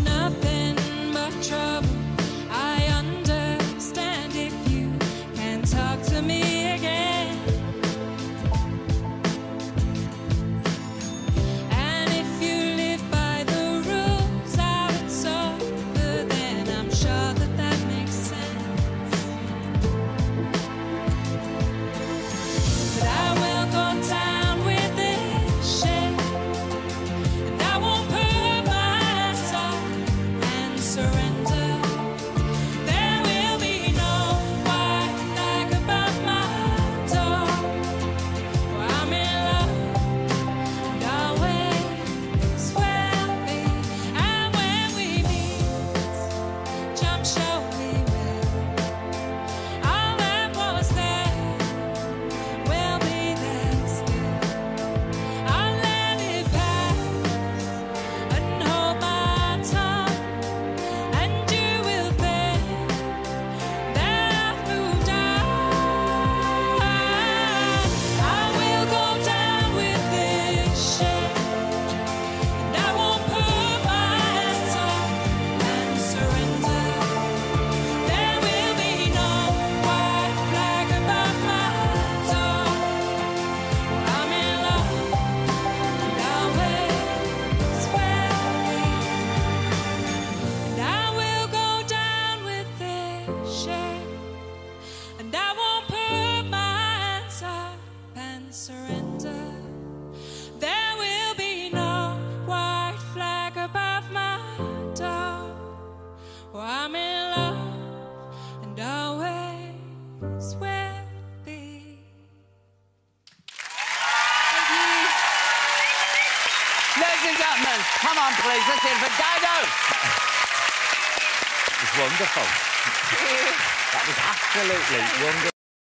nothing but trouble. And I won't put my hands up and surrender. There will be no white flag above my door. Oh, I'm in love and always will be. Ladies and gentlemen, come on, please. Let's hear it for Dido. It's wonderful that was absolutely wonderful.